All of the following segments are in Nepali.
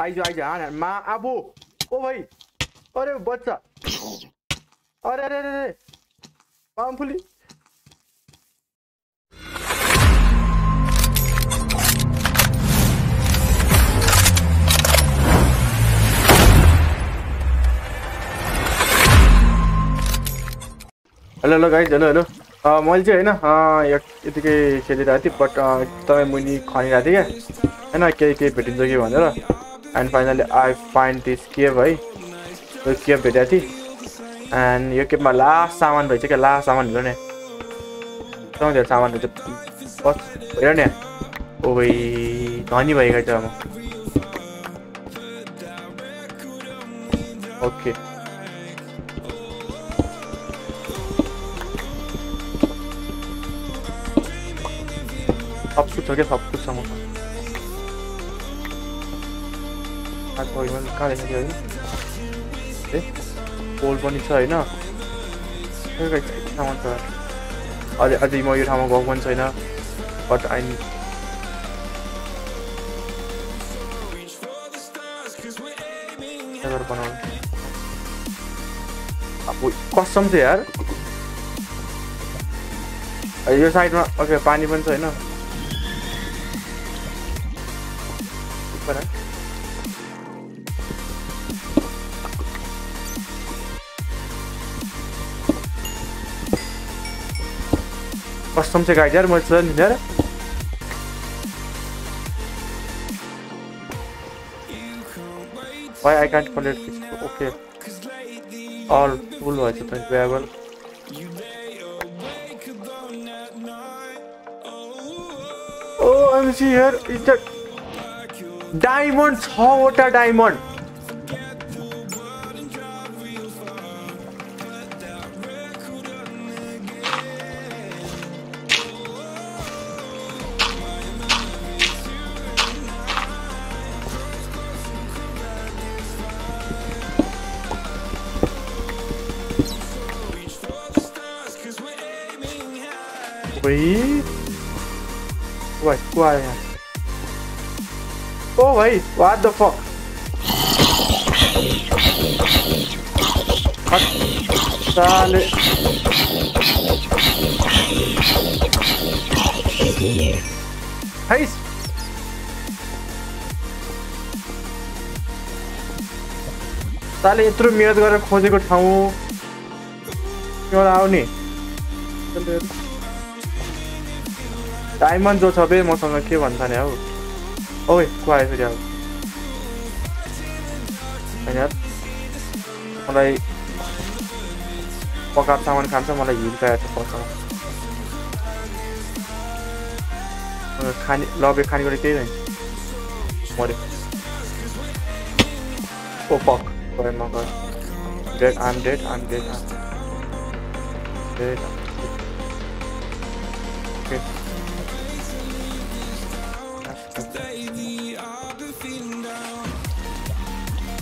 आइज़ आइज़ हाँ मा आबो ओ भाई, अरे बच्चा, अरे अरे अरे अरे, पामफुली। Hello hello guys hello hello. मैले चाहिँ होइन यतिकै खेलिरहेको थिएँ बट एकदमै मुनि खनिरहेको थिएँ क्या होइन केही केही भेटिन्छ कि and finally I find this cave है यो केभ भेटेको थिएँ एन्ड यो केभमा लास्ट सामान भएछ क्या लास्ट सामान हेर नि एकदमै धेरै सामान भएछ बस हेर नि ओ भाइ धनी भएका छ म ओके सब कुछ छ क्या सब कुछ छ मसँग कहाँ देखाएको थियो होइन ए पोल पनि छ होइन। सामान छ। अझै अझै म यो ठाउँमा गएको पनि छैन। बट आई बनाउनु अब कसम चाहिँ यार। यो साइडमा ओके पानी पनि छ होइन कसम चाहिँ गाइड यार म छ नि यार Why I can't collect this? Okay. All full भएछ त gravel. Oh, I'm see here. Is that diamond? छवटा diamond. भाई भाई को यहाँ ओ भाई व्हाट द फक साले हाइस साले यत्रो मिहिनेत गरेर खोजेको ठाउँ डायमन्ड जो छ बे मसँग के भन्छ नि हौ ओइ को आयो फेरि अब होइन मलाई पकाएको सामान खान्छ मलाई हिर्काएको छ पसँग खाने खानेकुरा केही होइन मऱ्यो ओ पक गएँ म आम आम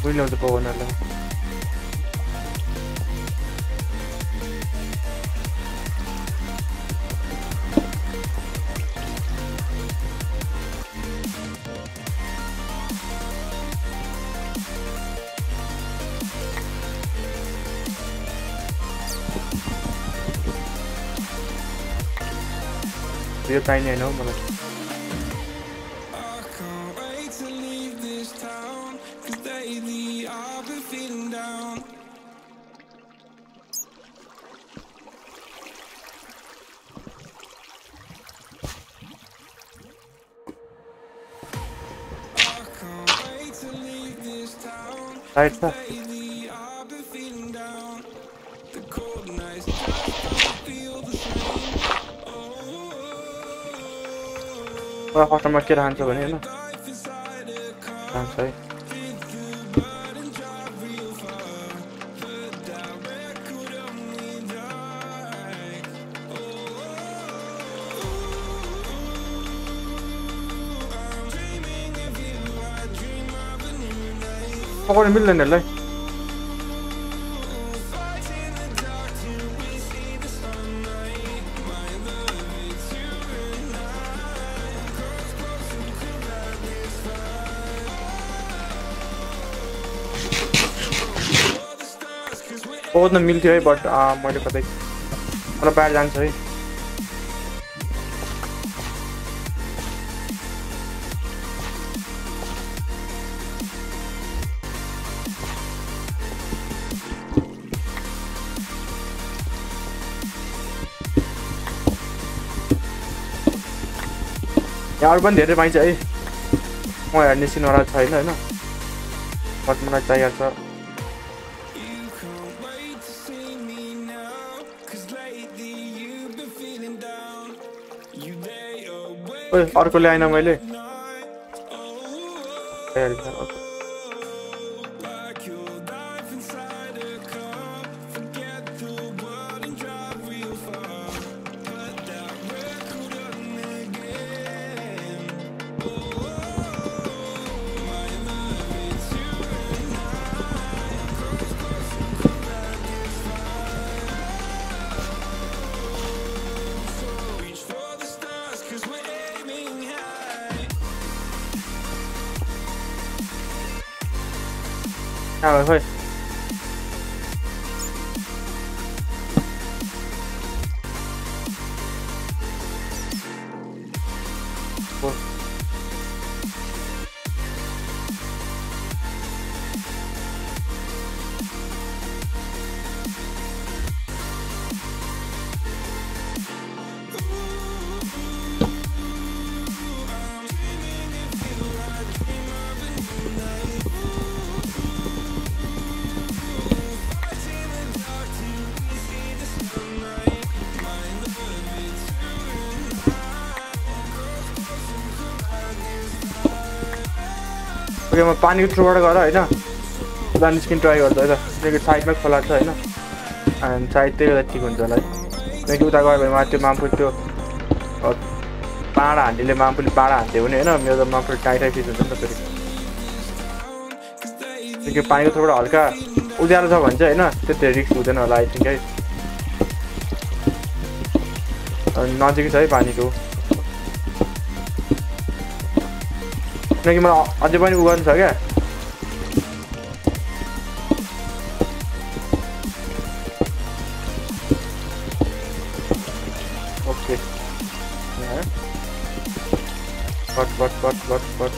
Reload po ko na lang. Clear tayo niya, no? Mga Alter. Oder braucht er markierte Hand sogar, ne? Danke. पकाउनु मिल्दैन यसलाई पकाउन मिल्थ्यो है बट मैले कतै मलाई बाहिर जान्छ है। यहाँ अरू पनि धेरै पाइन्छ है म हेर्ने निस्किनुवाला छैन होइन बट मलाई चाहिएको छ अर्को ल्याएन मैले 下回会。ओके म पानीको थ्रुबाट गर होइन? उता निस्किन ट्राई गर्दा है त किनकि साइडमै खोला छ होइन? अनि सायद त्यही बेला ठिक हुन्छ होला है। किनकि उता गयो भने मलाई त्यो मामपुल त्यो पाँडा हान्डीले मामपुली पाँडा हान्थ्यो भने होइन? मेरो त मामपुली टाइटाइ फिस हुन्छ नि त फेरि। किनकि पानीको थ्रुबाट हल्का उज्यालो छ भने चाहिँ होइन? त्यति रिक्स हुँदैन होला आई थिङ्क है। नजिकै छ है पानीको। ini gimana aja banyak bukan saja oke ya bot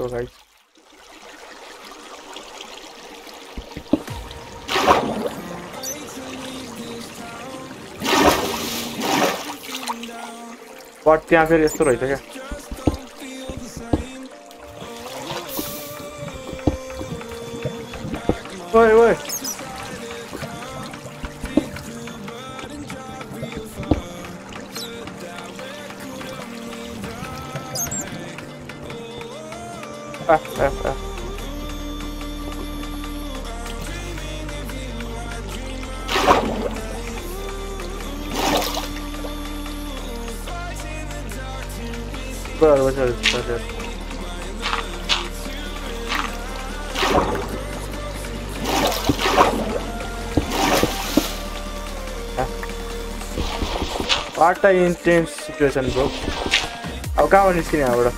So guys. But त्यहाँ फेरि यस्तो रहेछ क्या ओए ओए आ, Bro, what's up? What's up? What an intense situation, bro. अब कहाँ भन्ने स्किन यहाँबाट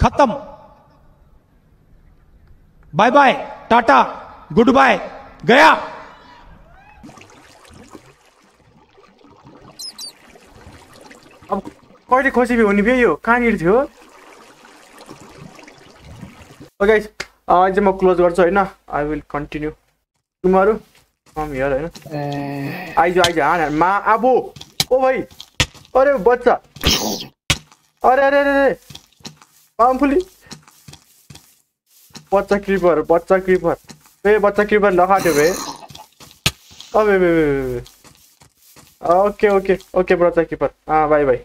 खत्म bye bye Tata goodbye गया। अब कहिले खोसी हुने भयो यो? कहाँनिर थियो? ओके चाहिँ म क्लोज गर्छु होइन। I will continue tomorrow here होइन। आइज आइज हाँ मा अब ओ भाइ अरे बच्चा। अरे अरे अरे अरे। पामफुली बच्चा क्रीपर बच्चा क्रीपर ए, बच्चा क्रीपर लगा दे बे। अबे, बे बे बे ओके ओके ओके, बच्चा क्रीपर हाँ बाय बाय।